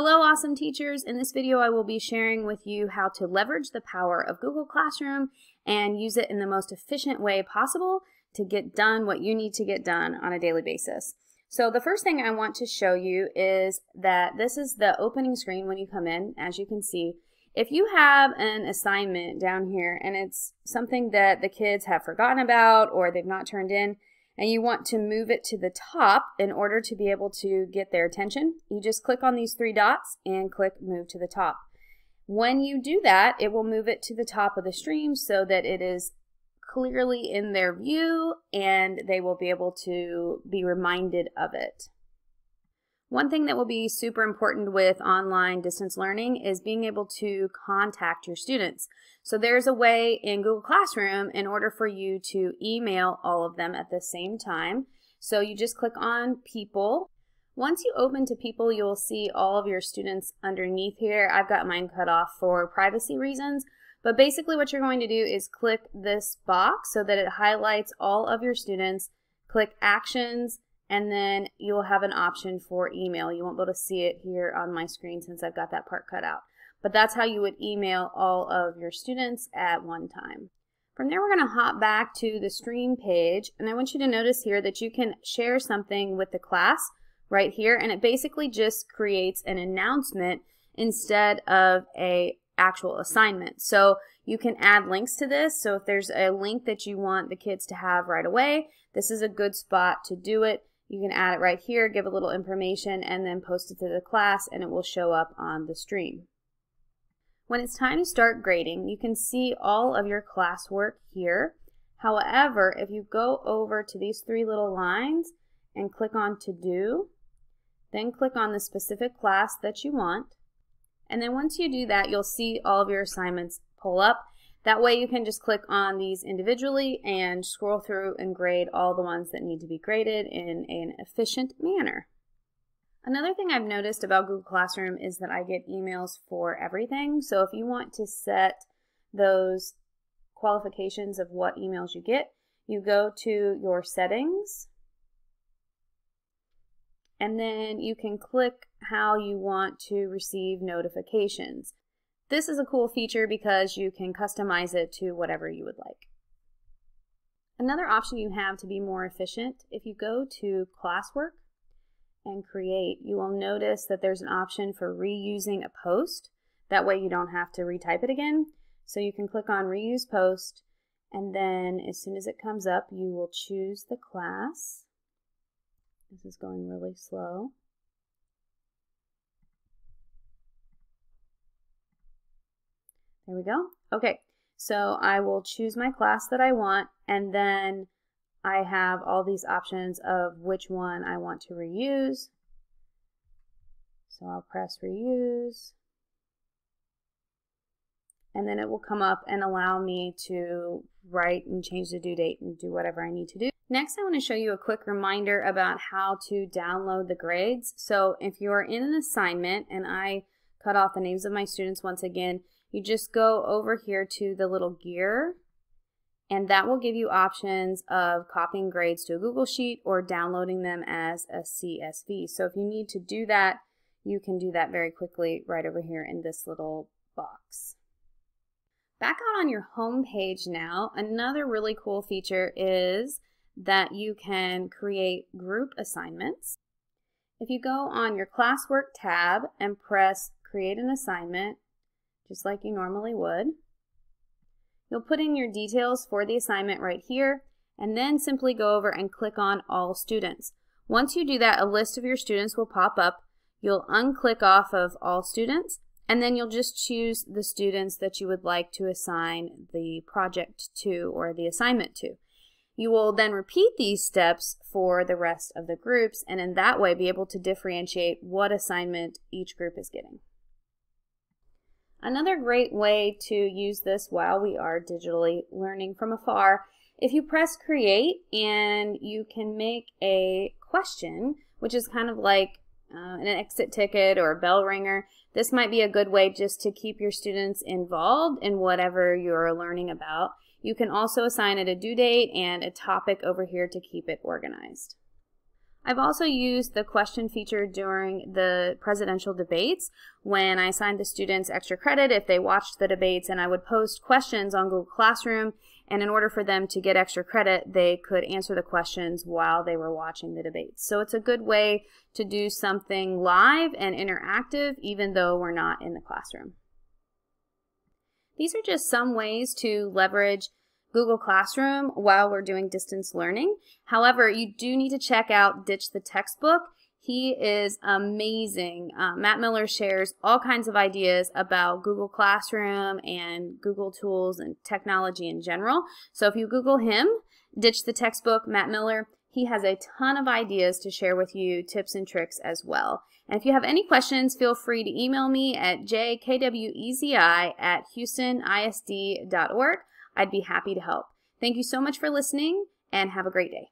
Hello awesome teachers! In this video I will be sharing with you how to leverage the power of Google Classroom and use it in the most efficient way possible to get done what you need to get done on a daily basis. So the first thing I want to show you is that this is the opening screen when you come in, as you can see. If you have an assignment down here and it's something that the kids have forgotten about or they've not turned in, and you want to move it to the top in order to be able to get their attention, you just click on these three dots and click move to the top. When you do that, it will move it to the top of the stream so that it is clearly in their view and they will be able to be reminded of it. One thing that will be super important with online distance learning is being able to contact your students. So there's a way in Google Classroom in order for you to email all of them at the same time. So you just click on people. Once you open to people, you'll see all of your students underneath here. I've got mine cut off for privacy reasons, but basically what you're going to do is click this box so that it highlights all of your students, click actions, and then you'll have an option for email. You won't be able to see it here on my screen since I've got that part cut out. But that's how you would email all of your students at one time. From there, we're going to hop back to the stream page, and I want you to notice here that you can share something with the class right here, and it basically just creates an announcement instead of a actual assignment. So you can add links to this. So if there's a link that you want the kids to have right away, this is a good spot to do it. You can add it right here, give a little information, and then post it to the class, and it will show up on the stream. When it's time to start grading, you can see all of your classwork here. However, if you go over to these three little lines and click on To Do, then click on the specific class that you want, and then once you do that, you'll see all of your assignments pull up that way you can just click on these individually and scroll through and grade all the ones that need to be graded in an efficient manner. Another thing I've noticed about Google Classroom is that I get emails for everything. So if you want to set those qualifications of what emails you get, you go to your settings and then you can click how you want to receive notifications. This is a cool feature because you can customize it to whatever you would like. Another option you have to be more efficient, if you go to classwork and create, you will notice that there's an option for reusing a post. That way you don't have to retype it again. So you can click on reuse post and then as soon as it comes up, you will choose the class. This is going really slow. There we go. Okay, so I will choose my class that I want, and then I have all these options of which one I want to reuse. So I'll press reuse. And then it will come up and allow me to write and change the due date and do whatever I need to do. Next, I want to show you a quick reminder about how to download the grades. So if you're in an assignment, and I cut off the names of my students once again, you just go over here to the little gear and that will give you options of copying grades to a Google Sheet or downloading them as a CSV. So if you need to do that, you can do that very quickly right over here in this little box. Back out on your home page now, another really cool feature is that you can create group assignments. If you go on your classwork tab and press create an assignment, just like you normally would. You'll put in your details for the assignment right here, and then simply go over and click on All Students. Once you do that, a list of your students will pop up. You'll unclick off of All Students, and then you'll just choose the students that you would like to assign the project to or the assignment to. You will then repeat these steps for the rest of the groups, and in that way be able to differentiate what assignment each group is getting. Another great way to use this while we are digitally learning from afar, if you press create and you can make a question, which is kind of like uh, an exit ticket or a bell ringer, this might be a good way just to keep your students involved in whatever you're learning about. You can also assign it a due date and a topic over here to keep it organized. I've also used the question feature during the presidential debates when I assigned the students extra credit if they watched the debates and I would post questions on Google Classroom and in order for them to get extra credit, they could answer the questions while they were watching the debates. So it's a good way to do something live and interactive even though we're not in the classroom. These are just some ways to leverage Google Classroom while we're doing distance learning. However, you do need to check out Ditch the Textbook. He is amazing. Uh, Matt Miller shares all kinds of ideas about Google Classroom and Google tools and technology in general. So if you Google him, Ditch the Textbook, Matt Miller, he has a ton of ideas to share with you, tips and tricks as well. And if you have any questions, feel free to email me at jkwezi at houstonisd.org. I'd be happy to help. Thank you so much for listening and have a great day.